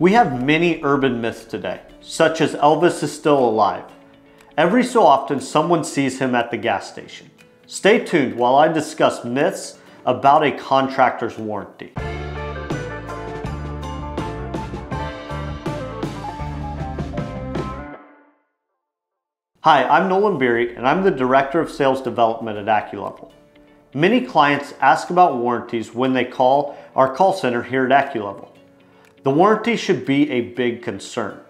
We have many urban myths today, such as Elvis is still alive. Every so often, someone sees him at the gas station. Stay tuned while I discuss myths about a contractor's warranty. Hi, I'm Nolan Beery and I'm the Director of Sales Development at AccuLevel. Many clients ask about warranties when they call our call center here at AccuLevel. The warranty should be a big concern.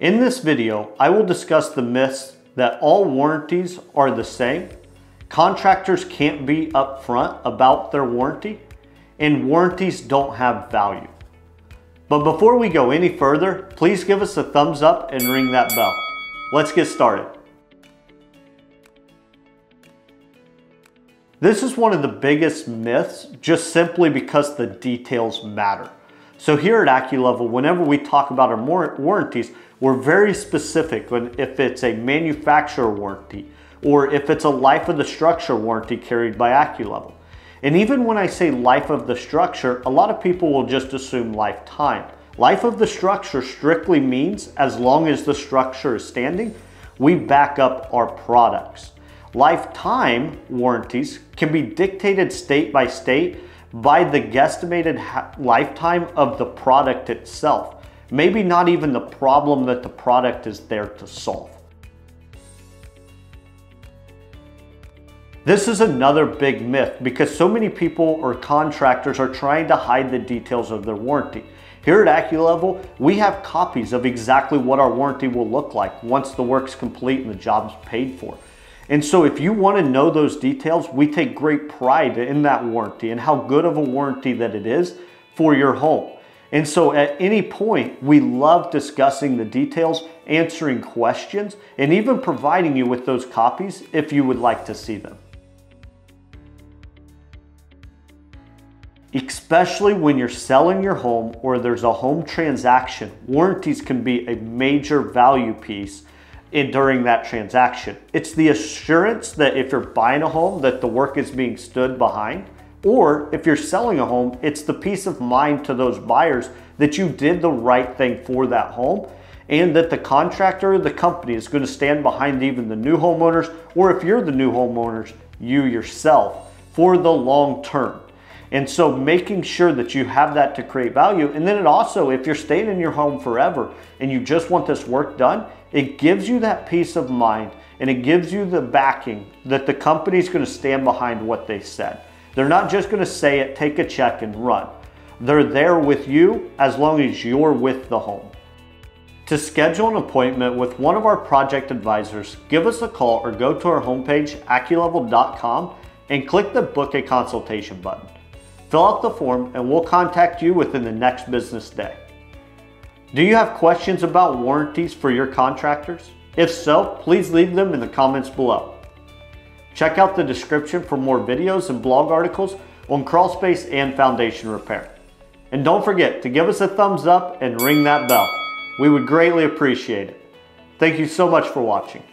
In this video, I will discuss the myths that all warranties are the same, contractors can't be upfront about their warranty, and warranties don't have value. But before we go any further, please give us a thumbs up and ring that bell. Let's get started. This is one of the biggest myths just simply because the details matter. So here at AccuLevel, whenever we talk about our warranties, we're very specific when if it's a manufacturer warranty or if it's a life of the structure warranty carried by AccuLevel. And even when I say life of the structure, a lot of people will just assume lifetime. Life of the structure strictly means as long as the structure is standing, we back up our products. Lifetime warranties can be dictated state by state by the guesstimated lifetime of the product itself. Maybe not even the problem that the product is there to solve. This is another big myth because so many people or contractors are trying to hide the details of their warranty. Here at AccuLevel, we have copies of exactly what our warranty will look like once the work's complete and the job's paid for. And so if you want to know those details, we take great pride in that warranty and how good of a warranty that it is for your home. And so at any point, we love discussing the details, answering questions, and even providing you with those copies if you would like to see them. Especially when you're selling your home or there's a home transaction, warranties can be a major value piece in, during that transaction. It's the assurance that if you're buying a home that the work is being stood behind, or if you're selling a home, it's the peace of mind to those buyers that you did the right thing for that home and that the contractor or the company is going to stand behind even the new homeowners, or if you're the new homeowners, you yourself for the long term. And so making sure that you have that to create value. And then it also, if you're staying in your home forever and you just want this work done, it gives you that peace of mind and it gives you the backing that the company's gonna stand behind what they said. They're not just gonna say it, take a check and run. They're there with you as long as you're with the home. To schedule an appointment with one of our project advisors, give us a call or go to our homepage, acculevel.com, and click the book a consultation button. Fill out the form and we'll contact you within the next business day. Do you have questions about warranties for your contractors? If so, please leave them in the comments below. Check out the description for more videos and blog articles on crawlspace and foundation repair. And don't forget to give us a thumbs up and ring that bell. We would greatly appreciate it. Thank you so much for watching.